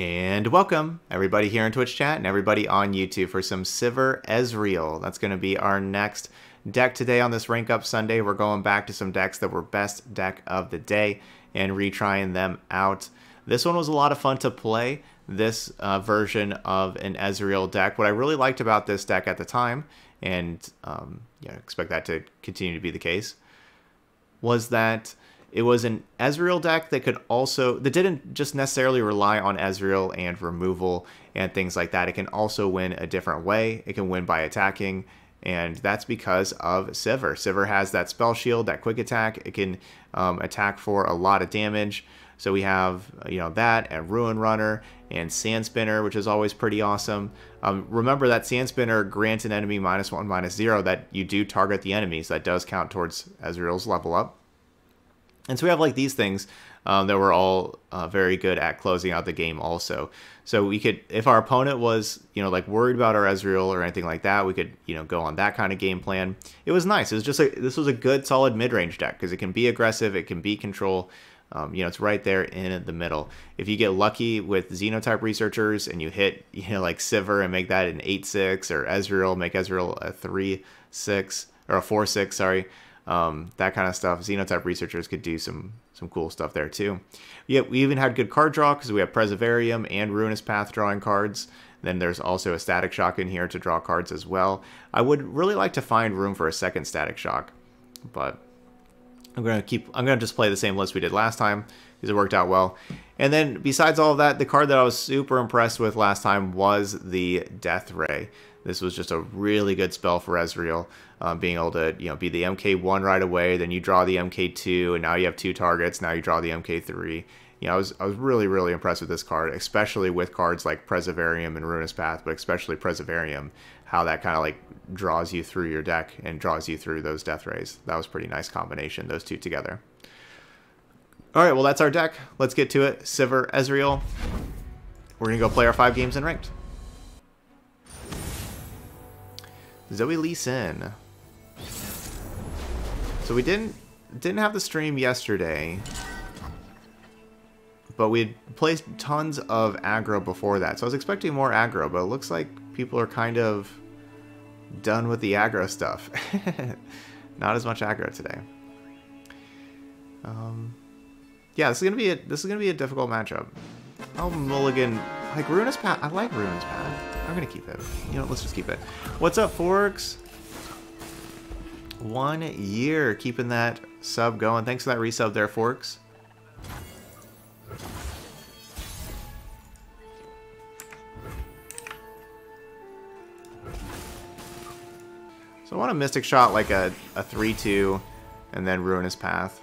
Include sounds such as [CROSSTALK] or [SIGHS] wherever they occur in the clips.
And welcome everybody here in Twitch chat and everybody on YouTube for some Sivir Ezreal. That's going to be our next deck today on this Rank Up Sunday. We're going back to some decks that were best deck of the day and retrying them out. This one was a lot of fun to play, this uh, version of an Ezreal deck. What I really liked about this deck at the time, and um, yeah, expect that to continue to be the case, was that it was an Ezreal deck that could also that didn't just necessarily rely on Ezreal and removal and things like that. It can also win a different way. It can win by attacking, and that's because of Sivir. Sivir has that spell shield, that quick attack. It can um, attack for a lot of damage. So we have you know that and Ruin Runner and Sand Spinner, which is always pretty awesome. Um, remember that Sand Spinner grants an enemy minus one, minus zero. That you do target the enemies. That does count towards Ezreal's level up. And so we have like these things um, that were all uh, very good at closing out the game also. So we could, if our opponent was, you know, like worried about our Ezreal or anything like that, we could, you know, go on that kind of game plan. It was nice. It was just a, this was a good solid mid-range deck because it can be aggressive, it can be control. Um, you know, it's right there in the middle. If you get lucky with Xenotype researchers and you hit, [LAUGHS] you know, like Sivir and make that an 8-6 or Ezreal, make Ezreal a 3-6 or a 4-6, sorry um, that kind of stuff. Xenotype researchers could do some some cool stuff there too. Yeah, we even had good card draw because we have Preservarium and Ruinous Path drawing cards. Then there's also a Static Shock in here to draw cards as well. I would really like to find room for a second Static Shock, but I'm gonna keep. I'm gonna just play the same list we did last time because it worked out well. And then besides all of that, the card that I was super impressed with last time was the Death Ray. This was just a really good spell for Ezreal, um, being able to you know be the MK1 right away. Then you draw the MK2, and now you have two targets. Now you draw the MK3. You know, I was I was really really impressed with this card, especially with cards like Preservarium and Ruinous Path, but especially Preservarium, how that kind of like draws you through your deck and draws you through those Death Rays. That was pretty nice combination, those two together. All right, well that's our deck. Let's get to it. Sivir, Ezreal. We're gonna go play our five games in ranked. Zoe Lee Sin. So we didn't didn't have the stream yesterday, but we had placed tons of aggro before that. So I was expecting more aggro, but it looks like people are kind of done with the aggro stuff. [LAUGHS] Not as much aggro today. Um, yeah, this is gonna be a this is gonna be a difficult matchup. Oh, Mulligan, like Ruinous Path. I like Ruinous Path. I'm gonna keep it. You know, let's just keep it. What's up, Forks? One year, keeping that sub going. Thanks for that resub there, Forks. So I want a Mystic Shot like a 3-2 and then Ruinous Path.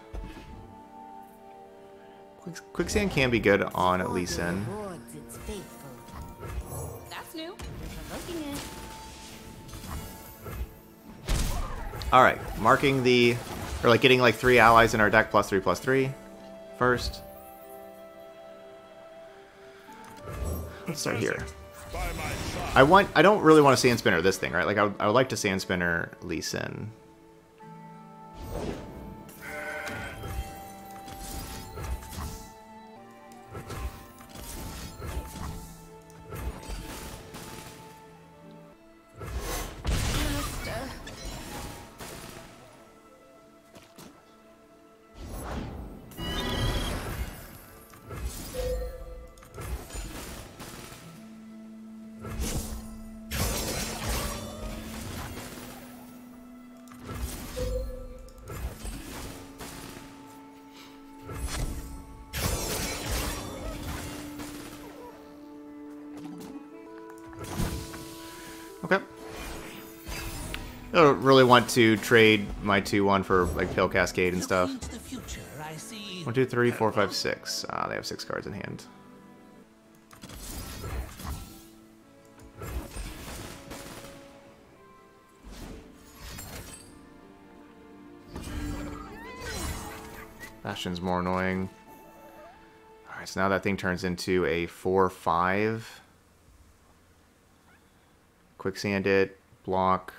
Quicksand can be good on Lee Sin. Alright, marking the... Or like getting like three allies in our deck plus three plus three first. Let's start here. I want. I don't really want to sand spinner this thing, right? Like I would, I would like to sand spinner Lee Sin. I don't really want to trade my 2-1 for like Pale Cascade and stuff. One, two, three, four, five, six. Ah, they have six cards in hand. Bastion's more annoying. Alright, so now that thing turns into a 4-5. Quicksand it, block.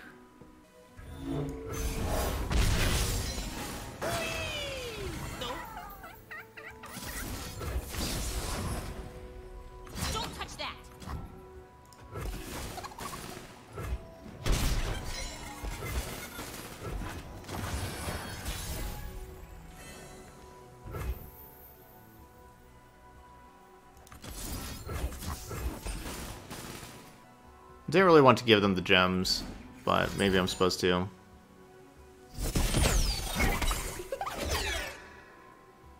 Didn't really want to give them the gems, but maybe I'm supposed to.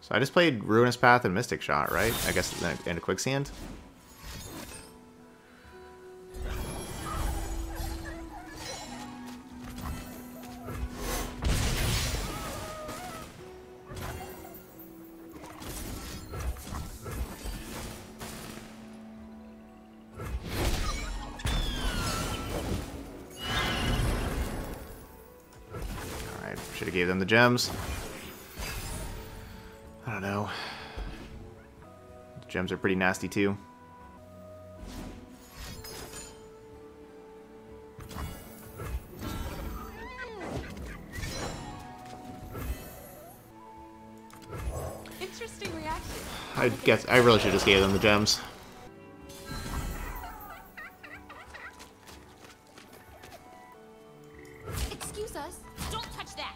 So I just played Ruinous Path and Mystic Shot, right? I guess in a Quicksand. Gems. I don't know. The gems are pretty nasty too. Interesting reaction. I guess I really should just gave them the gems. Excuse us. Don't touch that.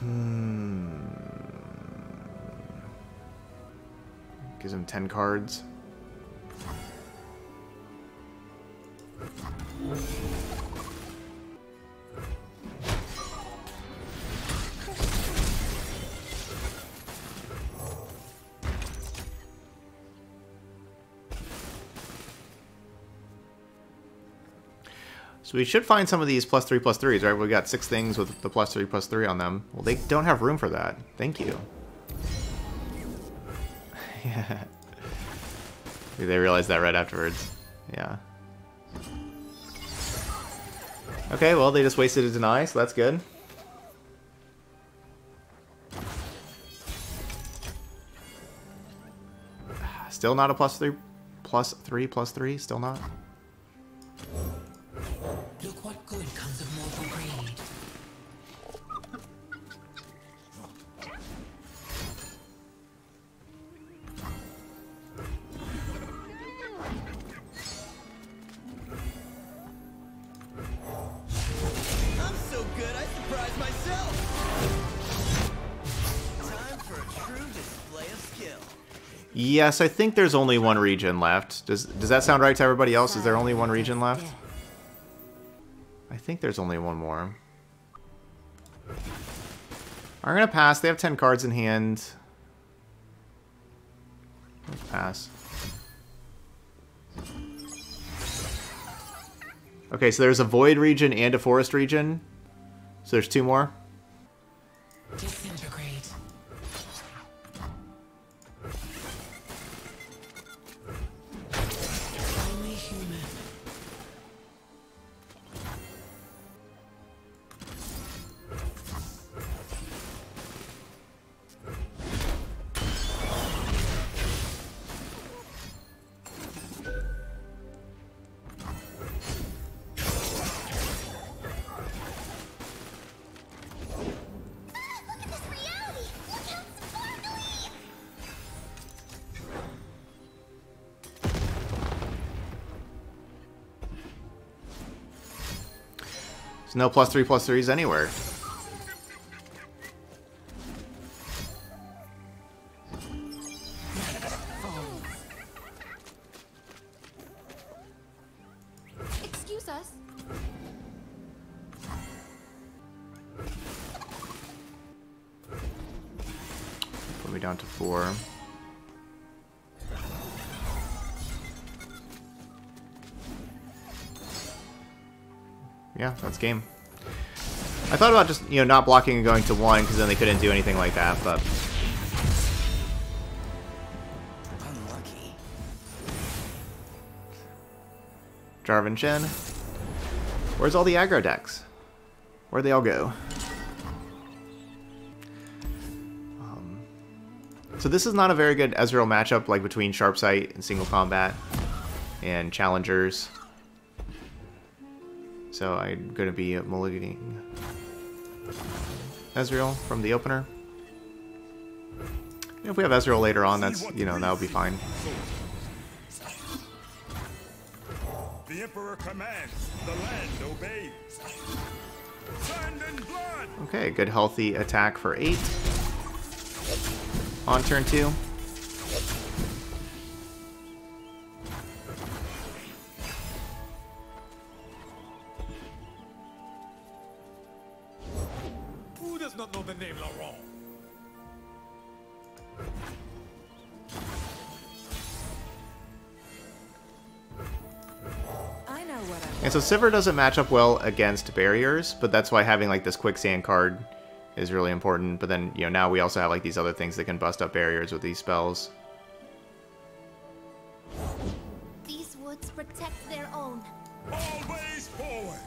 Hmm. Gives him 10 cards. So we should find some of these plus three plus threes, right? We got six things with the plus three plus three on them. Well, they don't have room for that. Thank you. [LAUGHS] yeah. They realized that right afterwards. Yeah. Okay, well, they just wasted a deny, so that's good. [SIGHS] Still not a plus three, plus three, plus three? Still not? Yes, I think there's only one region left. Does does that sound right to everybody else? Is there only one region left? I think there's only one more. I'm gonna pass. They have 10 cards in hand. Let's pass. Okay, so there's a void region and a forest region. So there's two more. No plus three plus threes anywhere. Excuse us. Put me down to four. Yeah, that's game. I thought about just, you know, not blocking and going to one, because then they couldn't do anything like that, but... Unlucky. Jarvan Shen. Where's all the aggro decks? Where'd they all go? Um, so this is not a very good Ezreal matchup, like between Sharpsight and single combat and challengers. So I'm going to be mulliganing Ezreal from the opener. If we have Ezreal later on, that's, you know, that'll be fine. The Emperor commands, the land obeys. Sand and blood! Okay, good healthy attack for 8. On turn 2. And so Sivir doesn't match up well against barriers, but that's why having like this quicksand card is really important. But then, you know, now we also have like these other things that can bust up barriers with these spells. These woods protect their own. Always forward!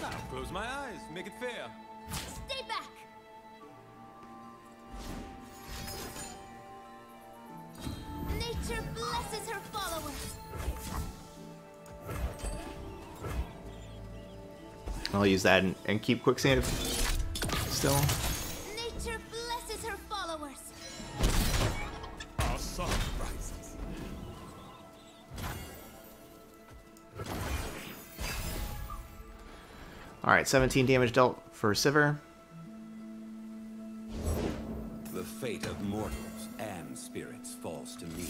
Now close my eyes, make it fair. Stay back! Nature blesses her I'll use that and, and keep quicksand still. Nature blesses her followers. Our sun rises. Alright, 17 damage dealt for Sivir. The fate of mortals and spirits falls to me.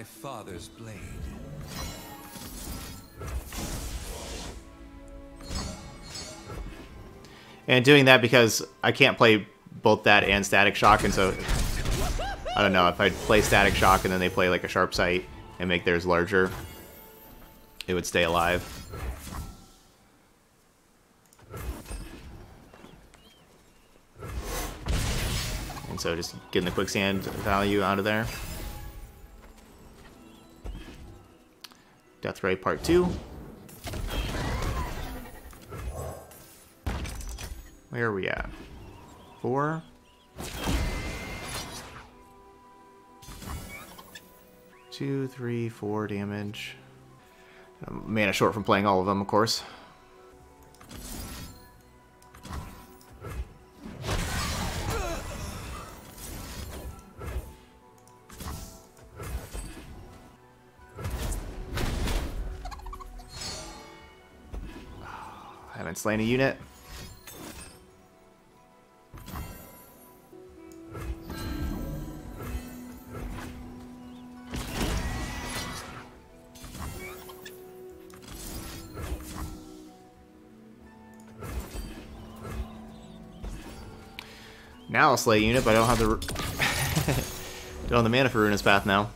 My father's blade. And doing that because I can't play both that and Static Shock, and so I don't know if I play Static Shock and then they play like a Sharp Sight and make theirs larger, it would stay alive. And so just getting the quicksand value out of there. Death Ray Part 2. Where are we at? Four? Two, three, four damage. I'm mana short from playing all of them, of course. Slain a unit. Now I'll slay a unit, but I don't have the [LAUGHS] don't have the mana for Ruinous Path now.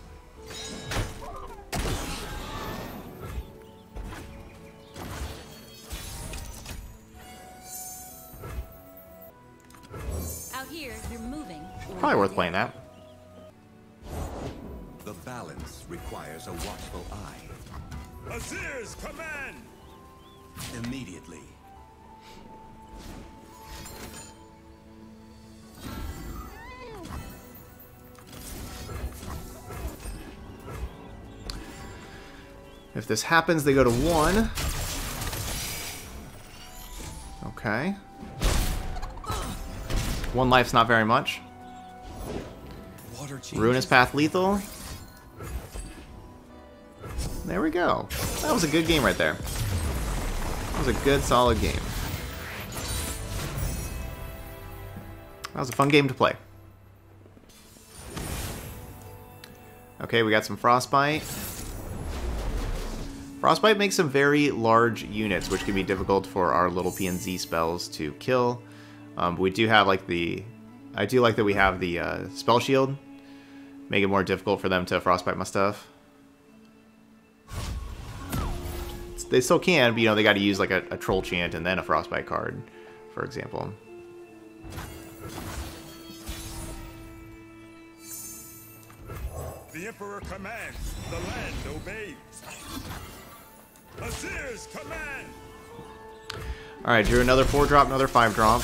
If this happens, they go to one. Okay. One life's not very much. Ruinous Path lethal. There we go. That was a good game right there. That was a good, solid game. That was a fun game to play. Okay, we got some Frostbite. Frostbite makes some very large units, which can be difficult for our little PNZ spells to kill. Um, we do have like the... I do like that we have the uh, Spell Shield. Make it more difficult for them to Frostbite my stuff. They still can, but you know, they got to use like a, a Troll Chant and then a Frostbite card, for example. The Emperor commands, the land obeys. Azir's command! Alright, drew another 4 drop, another 5 drop.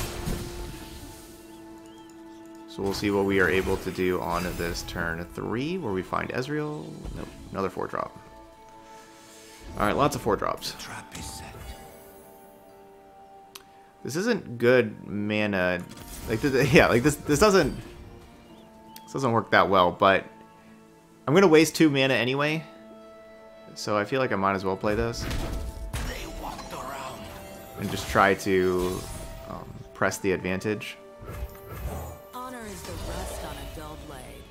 So we'll see what we are able to do on this turn three, where we find Ezreal. Nope, another four drop. All right, lots of four drops. Trap is set. This isn't good mana. Like, [LAUGHS] yeah, like this. This doesn't. This doesn't work that well. But I'm gonna waste two mana anyway. So I feel like I might as well play this They walked around. and just try to um, press the advantage. Honor is the rust on a dull blade.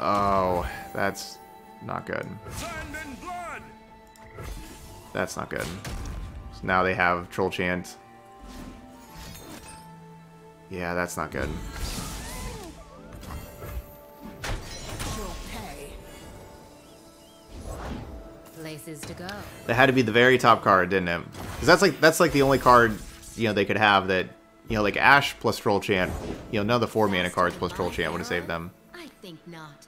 Oh, that's not good. Blood! That's not good. So now they have Troll Chant. Yeah, that's not good. Places to go. That had to be the very top card, didn't it? Because that's like that's like the only card you know they could have that you know like Ash plus Troll Chant. You know none of the four mana cards plus Troll Chant would have saved them. I think not.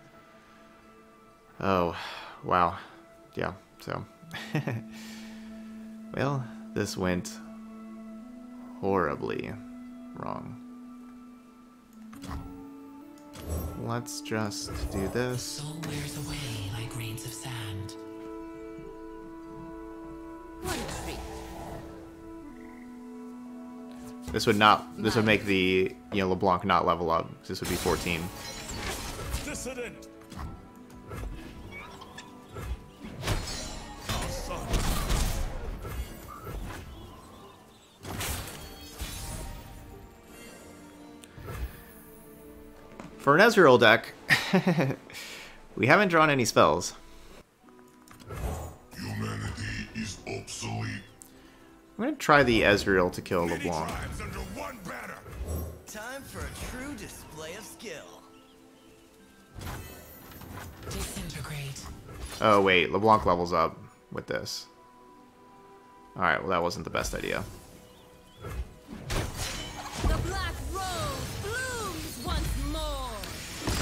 Oh, wow. Yeah. So, [LAUGHS] well, this went horribly wrong. Let's just do this. Soul wears away like grains of sand. This would not. This would make the you know LeBlanc not level up. This would be 14. Dissident! For an Ezreal deck, [LAUGHS] we haven't drawn any spells. I'm gonna try the Ezreal to kill LeBlanc. tribes under one banner. Time for a true display of skill. Disintegrate. Oh wait, LeBlanc levels up with this. All right, well that wasn't the best idea. The black blooms once more.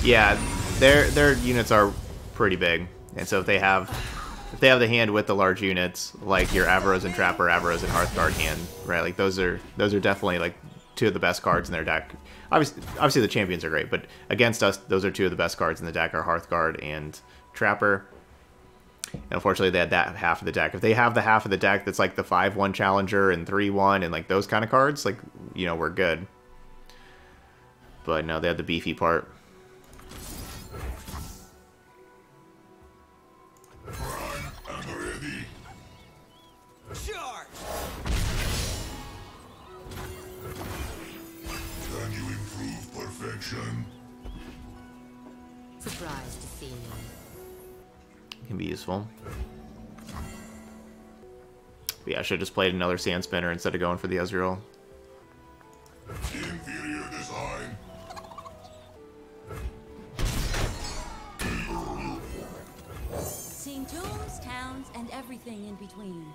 Yeah, their their units are pretty big, and so if they have if they have the hand with the large units, like your Avarosan Trapper, Avarosan Hearthguard hand, right? Like those are those are definitely like two of the best cards in their deck. Obviously, obviously the champions are great, but against us, those are two of the best cards in the deck are Hearthguard and Trapper. And unfortunately, they had that half of the deck. If they have the half of the deck that's like the five one challenger and three one and like those kind of cards, like you know we're good. But no, they had the beefy part. Surprised to see me. can be useful. But yeah, I should have just played another Sand Spinner instead of going for the Ezreal. Inferior design. Seeing tombs, towns, and everything in between.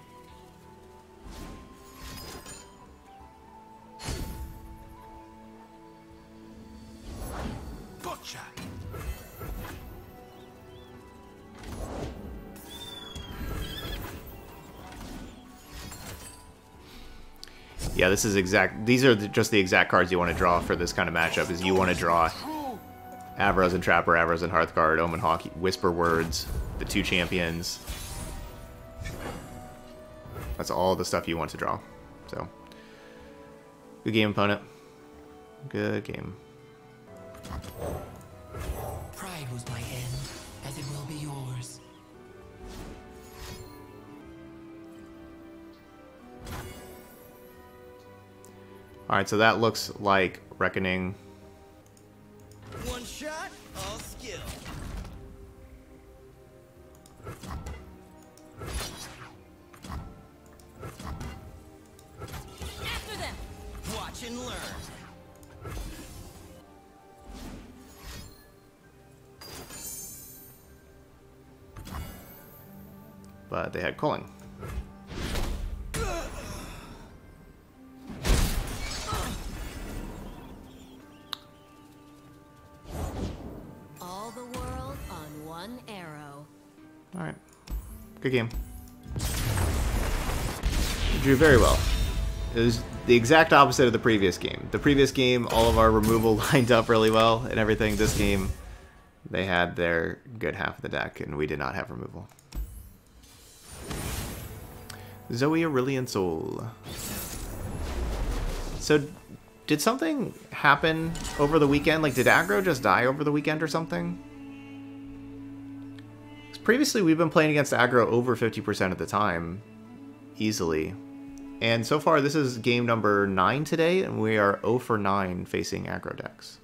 Butcher. Yeah, this is exact. These are the, just the exact cards you want to draw for this kind of matchup. Is you want to draw Avarosan Trapper, Avarosan Hearthguard, Omen Hawk, Whisper Words, the two champions. That's all the stuff you want to draw. So, good game, opponent. Good game. Pride was my end, as it will be yours. All right, so that looks like Reckoning. One shot, all skill. After them! Watch and learn. but they had Culling. Good game. You drew very well. It was the exact opposite of the previous game. The previous game, all of our removal [LAUGHS] lined up really well and everything. This game, they had their good half of the deck, and we did not have removal. Zoe Aurelion Sol. So, did something happen over the weekend? Like, did aggro just die over the weekend or something? Previously, we've been playing against aggro over 50% of the time. Easily. And so far, this is game number 9 today, and we are 0 for 9 facing aggro decks.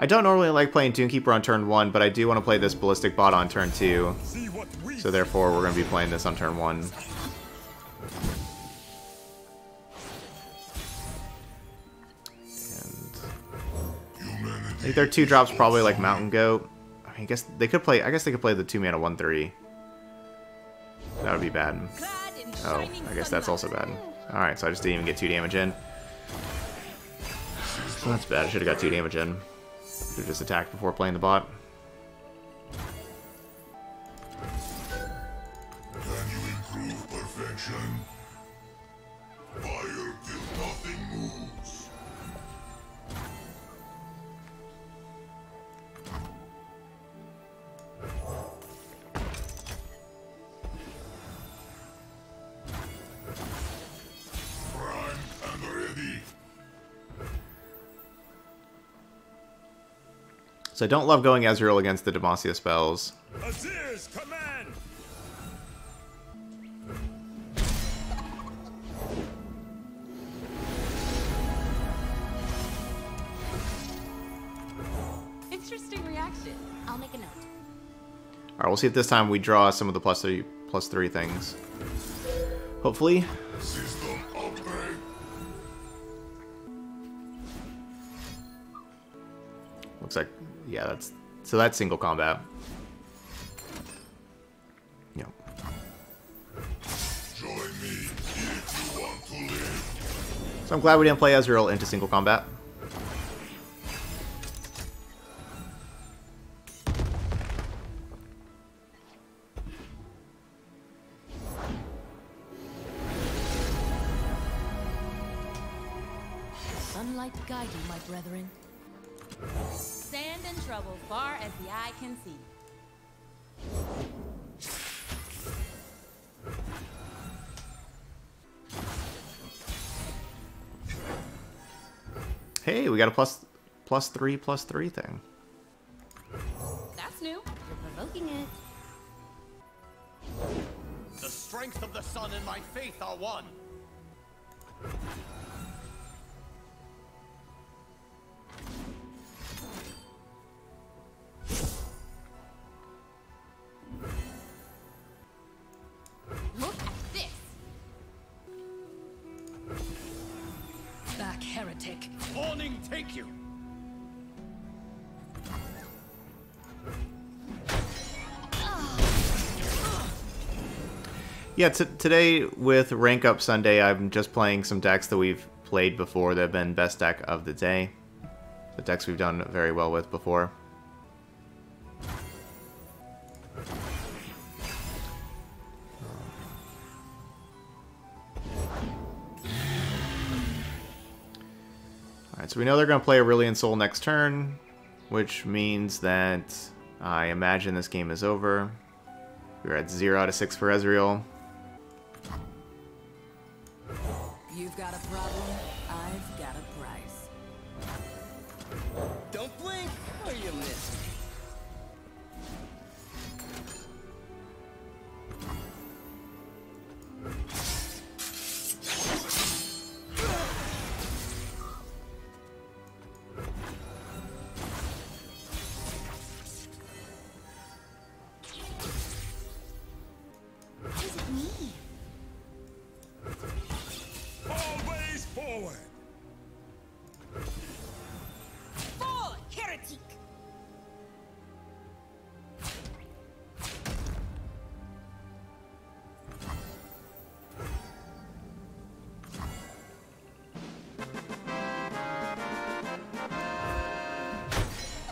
I don't normally like playing Toonkeeper on turn 1, but I do want to play this Ballistic Bot on turn 2. So therefore, we're going to be playing this on turn 1. I think their two drops probably like Mountain Goat. I, mean, I guess they could play. I guess they could play the two mana one three. That would be bad. Oh, I guess that's also bad. All right, so I just didn't even get two damage in. That's bad. I should have got two damage in. Should just attacked before playing the bot. Can you improve perfection? So I don't love going Ezreal against the Demacia spells. Azir's command! Interesting reaction. I'll make a note. All right, we'll see if this time we draw some of the plus three plus three things. Hopefully. So that's single combat. Yep. Join me if you want to live. So I'm glad we didn't play Ezreal into single combat. Sunlight guide you, my brethren. Sand and trouble far as the eye can see. Hey, we got a plus plus three plus three thing. That's new. You're provoking it. The strength of the sun and my faith are one. Yeah, t today with Rank Up Sunday, I'm just playing some decks that we've played before that have been best deck of the day. The decks we've done very well with before. Alright, so we know they're going to play Aurelion Sol next turn, which means that I imagine this game is over. We're at 0 out of 6 for Ezreal. You've got a problem,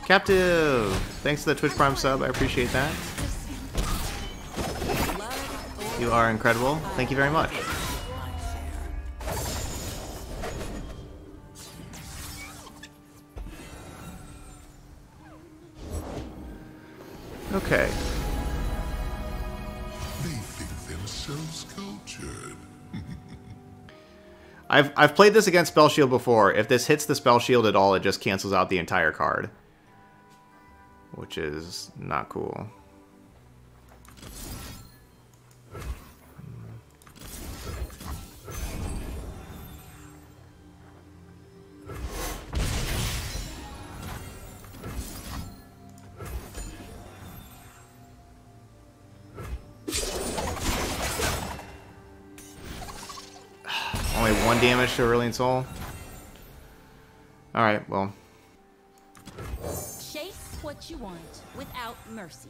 Captive! Thanks to the Twitch Prime sub. I appreciate that. You are incredible. Thank you very much. Okay. They think themselves cultured. I've I've played this against Spell Shield before. If this hits the Spell Shield at all, it just cancels out the entire card. Which is not cool. [SIGHS] Only one damage to Aurelion Sol. Alright, well. Chase what you want without mercy.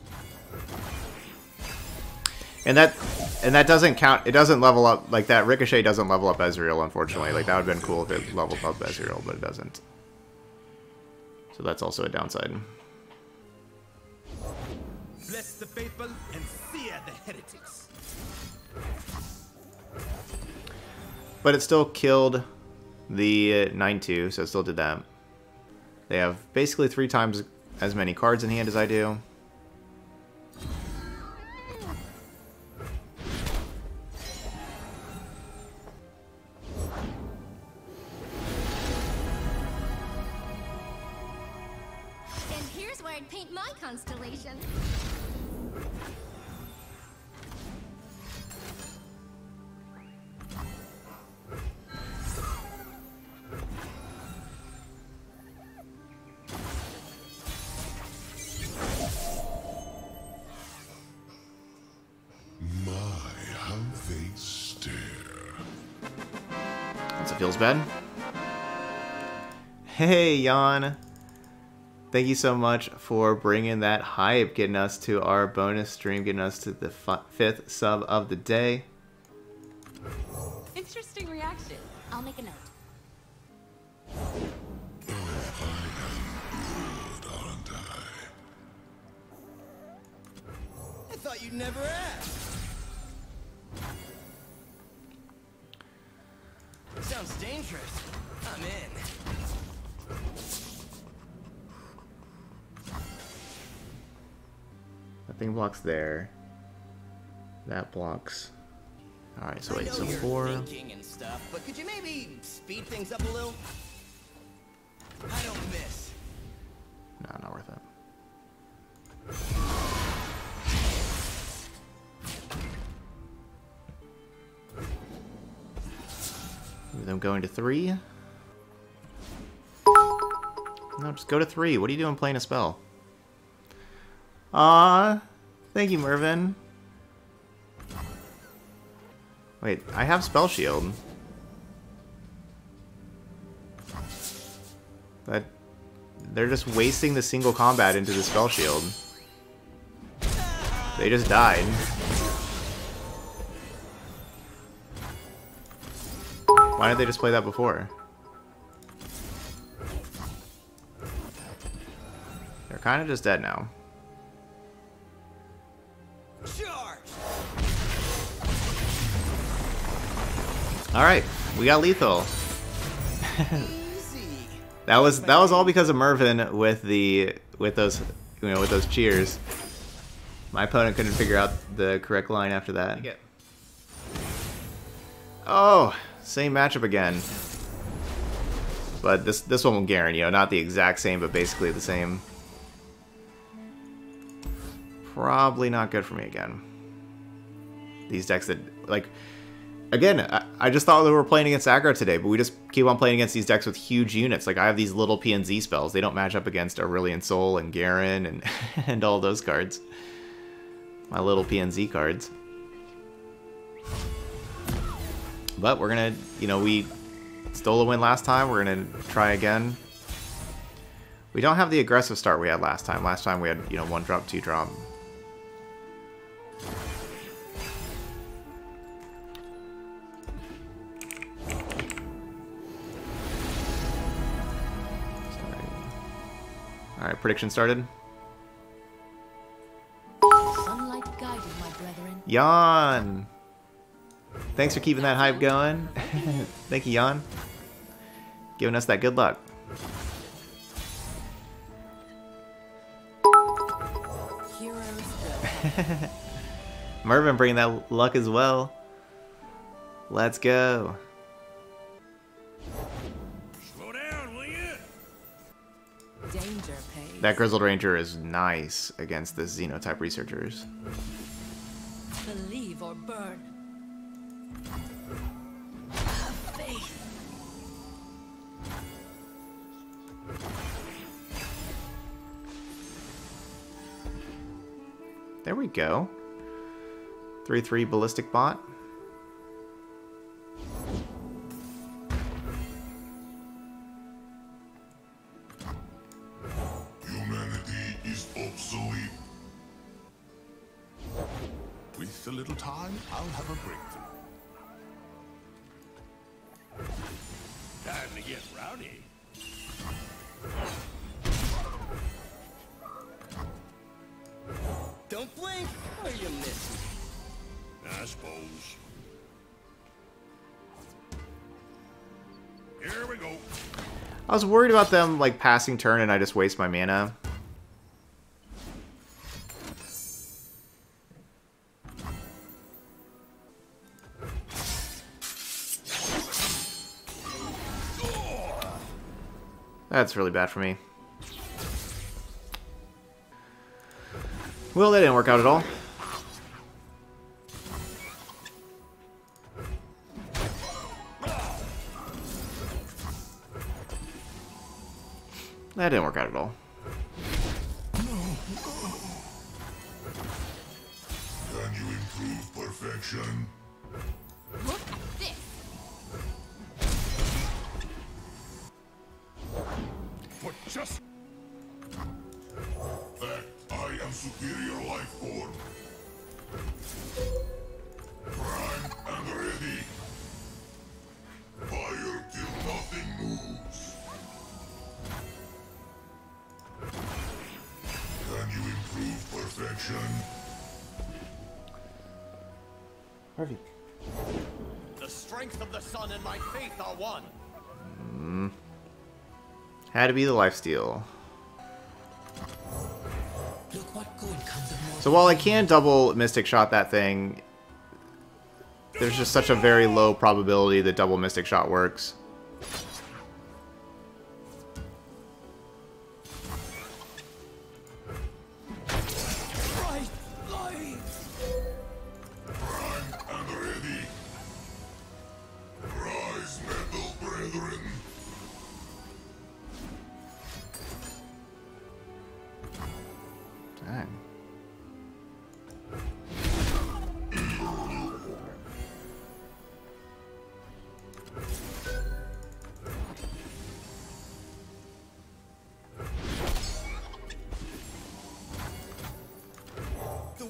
And that and that doesn't count it doesn't level up like that Ricochet doesn't level up Ezreal, unfortunately. Like that would have been cool if it leveled up Ezreal, but it doesn't. So that's also a downside. Bless the faithful and sear the heretics. But it still killed the 9-2, so it still did that. They have basically three times as many cards in hand as I do. And here's where I'd paint my constellation. Feels bad. Hey, Jan. Thank you so much for bringing that hype, getting us to our bonus stream, getting us to the fi- fifth sub of the day. Blocks there. That blocks. Alright, so I wait, so four. stuff, but could you maybe speed things up a little? I don't miss. No, not worth it. Them going to three? No, just go to three. What are you doing playing a spell? Ah, thank you, Mervin. Wait, I have Spell Shield. That they're just wasting the single combat into the Spell Shield. They just died. Why didn't they just play that before? They're kind of just dead now. All right, we got lethal. That was that was all because of Mervin with the with those you know with those cheers. My opponent couldn't figure out the correct line after that. Oh, same matchup again. But this this one will guarantee, you know, not the exact same, but basically the same. Probably not good for me again. These decks that like again, I, just thought that we were playing against aggro today, but we just keep on playing against these decks with huge units. Like I have these little PNZ spells. They don't match up against Aurelion Sol and Garen and [LAUGHS] and all those cards. My little PNZ cards. But we're gonna, you know, we stole a win last time. We're gonna try again. We don't have the aggressive start we had last time. Last time we had, you know, one drop, two drop. Alright, Alright, prediction started. Sunlight guide my brethren. Jan! Thanks for keeping that hype going. [LAUGHS] Thank you, Jan. Giving us that good luck. [LAUGHS] Mervin bringing that luck as well. Let's go. That Grizzled Ranger is nice against the Xenotype researchers. Believe or burn. Faith. There we go. 3-3 Ballistic Bot. Was worried about them like passing turn and I just waste my mana. That's really bad for me. Well, that didn't work out at all. That didn't work out at all. Can you improve perfection? Had to be the lifesteal. So while I can double Mystic Shot that thing, there's just such a very low probability that double Mystic Shot works.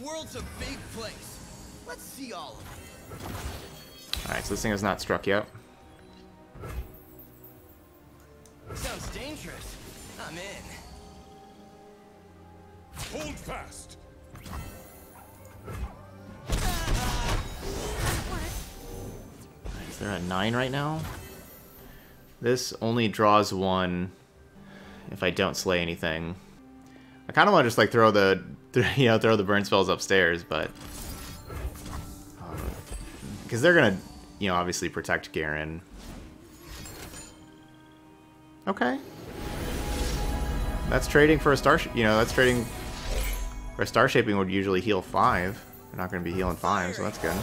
World's a big place. Let's see all of it. Alright, so this thing has not struck yet. Sounds dangerous. I'm in. Hold fast. Is there a 9 right now? This only draws one if I don't slay anything. I kind of want to just like throw the, [LAUGHS] you know, throw the burn spells upstairs, but um, because they're gonna, you know, obviously protect Garen. Okay. That's trading for a star, you know, that's trading for a star shaping would usually heal five. They're not going to be healing five, so that's good.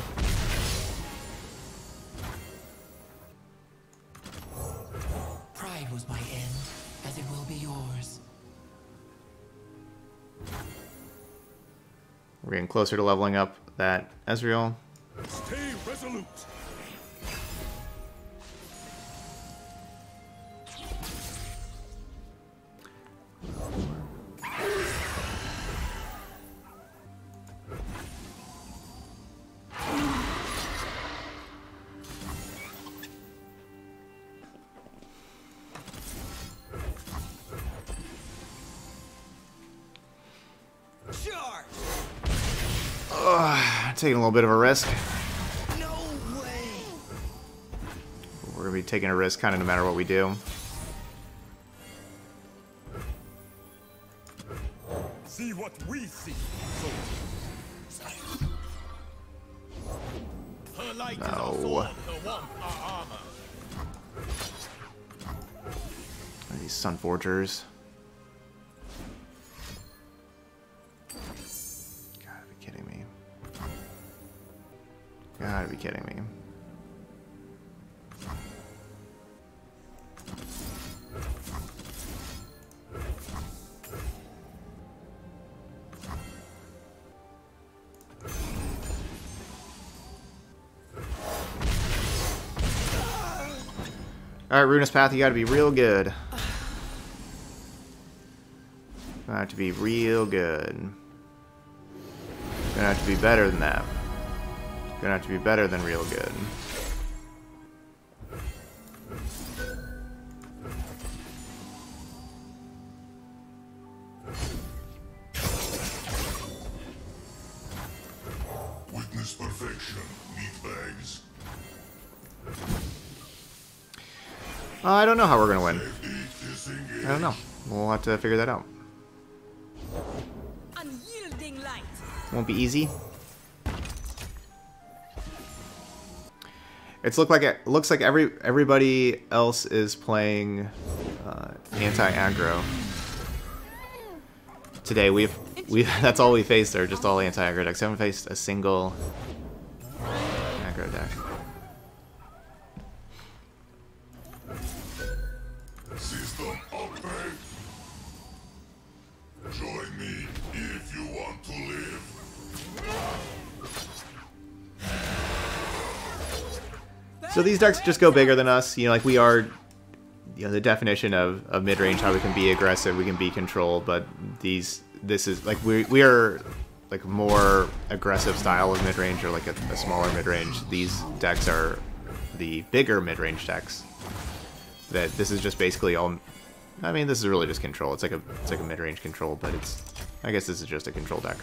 We're getting closer to leveling up that Ezreal. Stay resolute. Taking a little bit of a risk. No way! We're gonna be taking a risk kind of no matter what we do. See what we see. Her light is our No. sword, her warmth our armor. These Sun Forgers. Gotta be kidding me. Alright, Ruinous Path, you gotta be real good. Gonna have to be real good. Gonna have to be better than that. Gonna have to be better than real good. Witness perfection, meatbags. Uh, I don't know how we're gonna win. I don't know. We'll have to figure that out. Won't be easy. It's look like it looks like every everybody else is playing uh, anti-aggro. Today we've we [LAUGHS] that's all we faced are just all anti-aggro decks. I haven't faced a single aggro deck. So these decks just go bigger than us. You know, like we are, you know, the definition of, of mid range. How we can be aggressive, we can be controlled. But these, this is like we we are like more aggressive style of mid range or like a, a smaller mid range. These decks are the bigger mid range decks. That this is just basically all. I mean, this is really just control. It's like a it's like a mid range control, but it's. I guess this is just a control deck.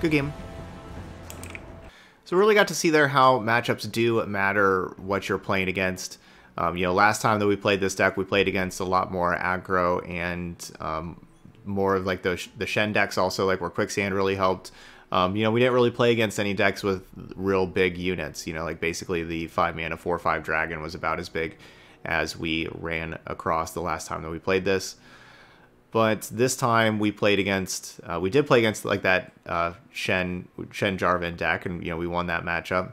Good game. So really got to see there how matchups do matter what you're playing against. Um, you know, last time that we played this deck, we played against a lot more aggro and um, more of like the the Shen decks also, like where Quicksand really helped. Um, you know, we didn't really play against any decks with real big units. You know, like basically the five mana four five dragon was about as big as we ran across the last time that we played this. But this time we played against, uh, we did play against like that uh, Shen Shen Jarvan deck, and you know we won that matchup.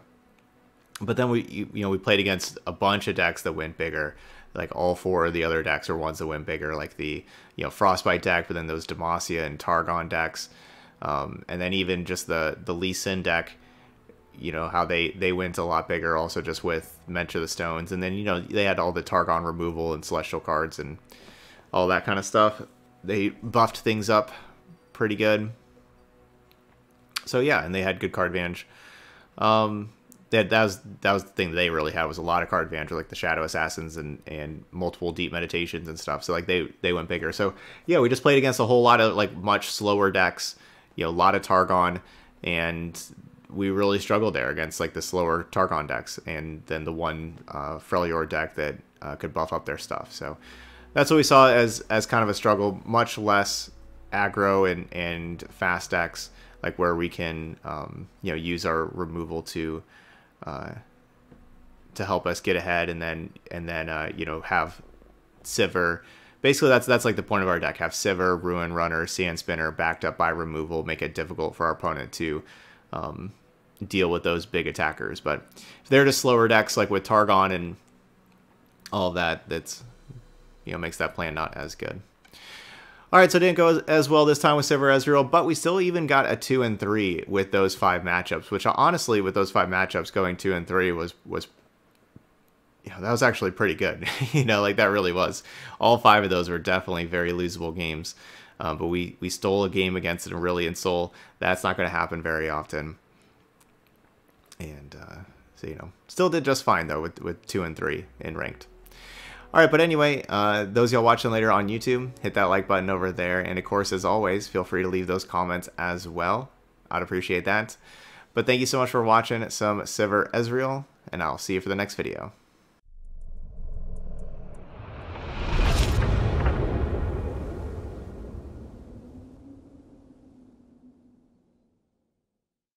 But then we you, know we played against a bunch of decks that went bigger. Like all four of the other decks are ones that went bigger, like the you know Frostbite deck, but then those Demacia and Targon decks, um, and then even just the the Lee Sin deck. You know how they they went a lot bigger, also just with Mentor of the Stones, and then you know they had all the Targon removal and Celestial cards and all that kind of stuff they buffed things up pretty good. So yeah, and they had good card advantage. Um, that that was that was the thing they really had was a lot of card advantage, like the Shadow Assassins and and multiple deep meditations and stuff. So like they they went bigger. So yeah, we just played against a whole lot of like much slower decks. You know, a lot of Targon, and we really struggled there against like the slower Targon decks, and then the one uh, deck that uh, could buff up their stuff. So that's what we saw as as kind of a struggle. Much less aggro and and fast decks, like where we can um, you know use our removal to uh, to help us get ahead, and then and then uh, you know have Sivir. Basically, that's that's like the point of our deck. Have Sivir, Ruin Runner, Sand Spinner backed up by removal, make it difficult for our opponent to um, deal with those big attackers. But if they're just slower decks, like with Targon and all that, that's you know makes that plan not as good. All right, so it didn't go as, well this time with Sivir Ezreal, but we still even got a two and three with those five matchups. Which honestly, with those five matchups going two and three was was you know, that was actually pretty good. [LAUGHS] you know, like that really was. All five of those were definitely very losable games. Um, but we, we stole a game against Aurelion Sol. That's not going to happen very often. And uh, so, you know, still did just fine, though, with, with 2 and 3 in ranked. All right, but anyway, uh, those y'all watching later on YouTube, hit that like button over there. And of course, as always, feel free to leave those comments as well. I'd appreciate that. But thank you so much for watching some Sivir Ezreal, and I'll see you for the next video.